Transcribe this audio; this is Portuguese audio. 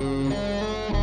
Música